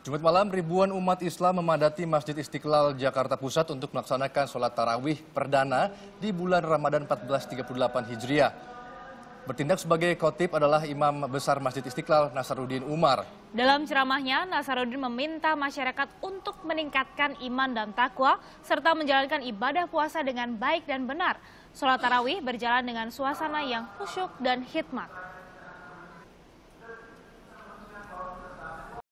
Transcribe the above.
Jumat malam ribuan umat Islam memadati Masjid Istiqlal Jakarta Pusat untuk melaksanakan sholat tarawih perdana di bulan Ramadan 1438 Hijriah. Bertindak sebagai khotib adalah Imam Besar Masjid Istiqlal Nasaruddin Umar. Dalam ceramahnya, Nasaruddin meminta masyarakat untuk meningkatkan iman dan takwa serta menjalankan ibadah puasa dengan baik dan benar. Sholat tarawih berjalan dengan suasana yang khusyuk dan hikmat.